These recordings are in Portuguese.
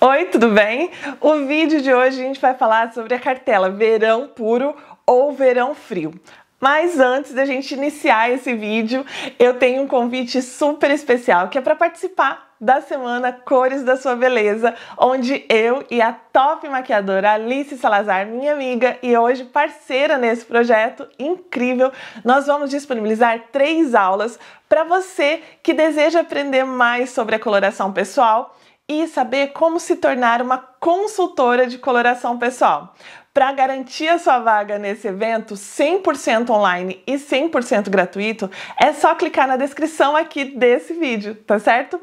Oi, tudo bem? O vídeo de hoje a gente vai falar sobre a cartela verão puro ou verão frio. Mas antes da gente iniciar esse vídeo, eu tenho um convite super especial que é para participar da semana Cores da Sua Beleza, onde eu e a top maquiadora Alice Salazar, minha amiga e hoje parceira nesse projeto incrível, nós vamos disponibilizar três aulas para você que deseja aprender mais sobre a coloração pessoal e saber como se tornar uma consultora de coloração pessoal. Para garantir a sua vaga nesse evento 100% online e 100% gratuito, é só clicar na descrição aqui desse vídeo, tá certo?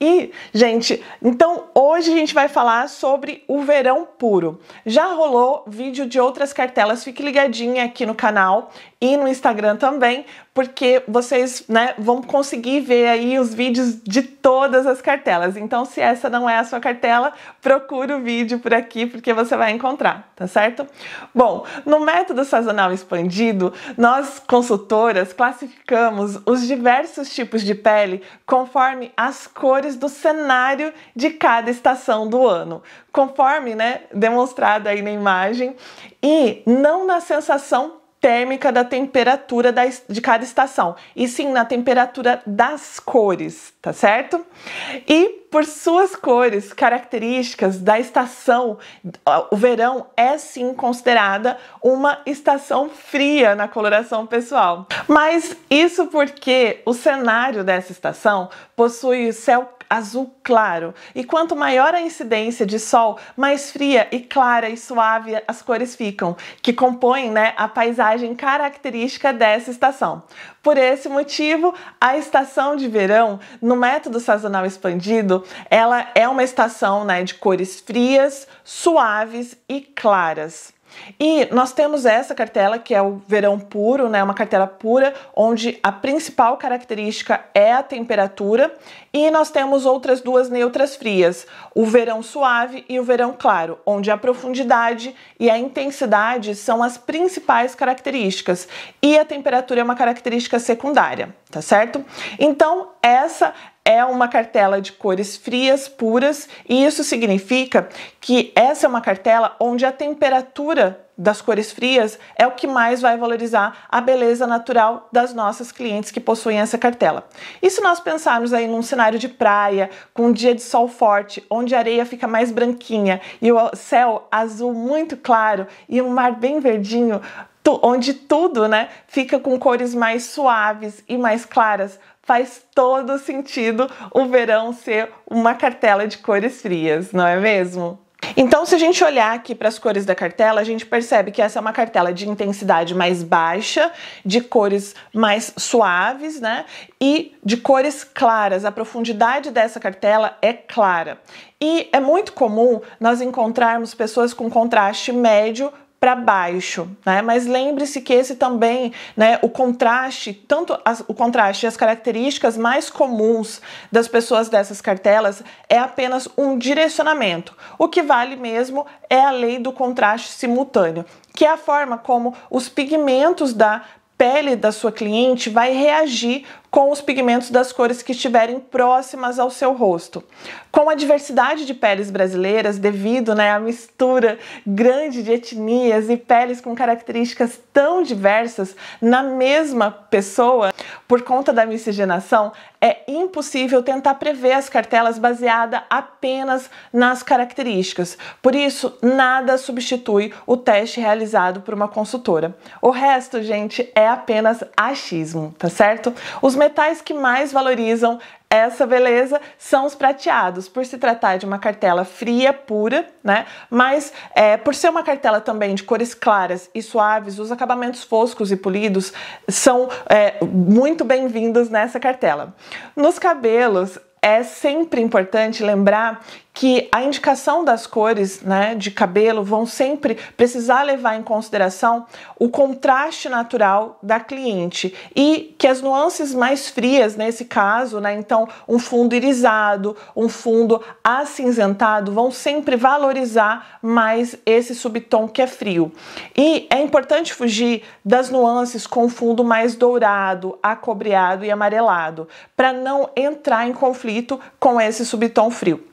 E, gente, então hoje a gente vai falar sobre o verão puro. Já rolou vídeo de outras cartelas, fique ligadinha aqui no canal e no Instagram também, porque vocês né, vão conseguir ver aí os vídeos de todas as cartelas. Então, se essa não é a sua cartela, procure o vídeo por aqui, porque você vai encontrar, tá certo? Bom, no método sazonal expandido, nós consultoras classificamos os diversos tipos de pele conforme as cores do cenário de cada estação do ano, conforme né, demonstrado aí na imagem, e não na sensação térmica da temperatura da, de cada estação, e sim na temperatura das cores, tá certo? E por suas cores características da estação, o verão é sim considerada uma estação fria na coloração pessoal. Mas isso porque o cenário dessa estação possui céu azul claro. E quanto maior a incidência de sol, mais fria e clara e suave as cores ficam, que compõem né, a paisagem característica dessa estação. Por esse motivo, a estação de verão, no método sazonal expandido, ela é uma estação né, de cores frias, suaves e claras. E nós temos essa cartela que é o verão puro, né, uma cartela pura, onde a principal característica é a temperatura, e nós temos outras duas neutras frias, o verão suave e o verão claro, onde a profundidade e a intensidade são as principais características, e a temperatura é uma característica secundária, tá certo? Então, essa é uma cartela de cores frias, puras, e isso significa que essa é uma cartela onde a temperatura das cores frias é o que mais vai valorizar a beleza natural das nossas clientes que possuem essa cartela. E se nós pensarmos aí num cenário de praia, com um dia de sol forte, onde a areia fica mais branquinha e o céu azul muito claro e um mar bem verdinho, onde tudo, né, fica com cores mais suaves e mais claras, faz todo sentido o verão ser uma cartela de cores frias, não é mesmo? Então, se a gente olhar aqui para as cores da cartela, a gente percebe que essa é uma cartela de intensidade mais baixa, de cores mais suaves, né? E de cores claras. A profundidade dessa cartela é clara. E é muito comum nós encontrarmos pessoas com contraste médio para baixo, né? Mas lembre-se que esse também, né, o contraste, tanto as, o contraste e as características mais comuns das pessoas dessas cartelas é apenas um direcionamento. O que vale mesmo é a lei do contraste simultâneo, que é a forma como os pigmentos da pele da sua cliente vai reagir com os pigmentos das cores que estiverem próximas ao seu rosto. Com a diversidade de peles brasileiras, devido né, à mistura grande de etnias e peles com características tão diversas na mesma pessoa, por conta da miscigenação, é impossível tentar prever as cartelas baseada apenas nas características. Por isso, nada substitui o teste realizado por uma consultora. O resto, gente, é apenas achismo, tá certo? Os metais que mais valorizam essa beleza são os prateados, por se tratar de uma cartela fria, pura, né? Mas é, por ser uma cartela também de cores claras e suaves, os acabamentos foscos e polidos são é, muito bem-vindos nessa cartela. Nos cabelos, é sempre importante lembrar que a indicação das cores né, de cabelo vão sempre precisar levar em consideração o contraste natural da cliente e que as nuances mais frias, nesse caso, né, então um fundo irisado, um fundo acinzentado, vão sempre valorizar mais esse subtom que é frio. E é importante fugir das nuances com fundo mais dourado, acobreado e amarelado, para não entrar em conflito com esse subtom frio.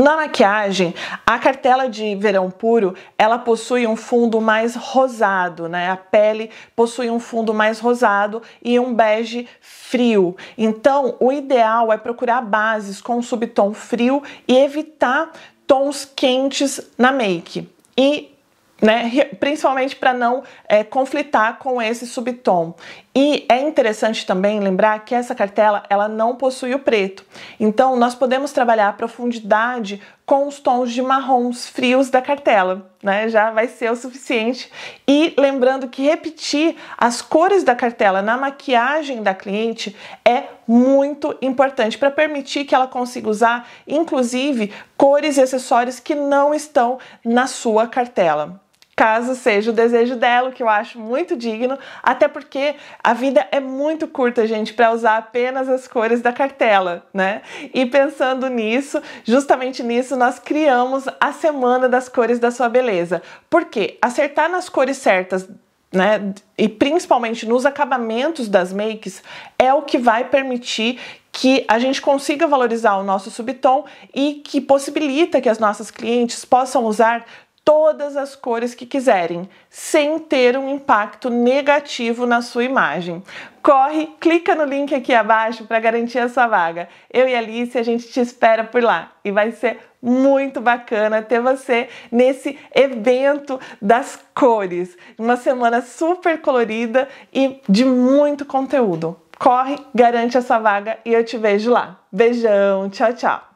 Na maquiagem, a cartela de verão puro, ela possui um fundo mais rosado, né? A pele possui um fundo mais rosado e um bege frio. Então, o ideal é procurar bases com subtom frio e evitar tons quentes na make. E né? Principalmente para não é, conflitar com esse subtom. E é interessante também lembrar que essa cartela ela não possui o preto. Então nós podemos trabalhar a profundidade com os tons de marrons frios da cartela, né? Já vai ser o suficiente. E lembrando que repetir as cores da cartela na maquiagem da cliente é muito importante para permitir que ela consiga usar, inclusive, cores e acessórios que não estão na sua cartela caso seja o desejo dela, que eu acho muito digno, até porque a vida é muito curta, gente, para usar apenas as cores da cartela, né? E pensando nisso, justamente nisso, nós criamos a Semana das Cores da Sua Beleza. Por quê? Acertar nas cores certas né, e principalmente nos acabamentos das makes, é o que vai permitir que a gente consiga valorizar o nosso subtom e que possibilita que as nossas clientes possam usar todas as cores que quiserem, sem ter um impacto negativo na sua imagem. Corre, clica no link aqui abaixo para garantir a sua vaga. Eu e a Alice, a gente te espera por lá e vai ser muito bacana ter você nesse evento das cores. Uma semana super colorida e de muito conteúdo. Corre, garante a sua vaga e eu te vejo lá. Beijão, tchau, tchau.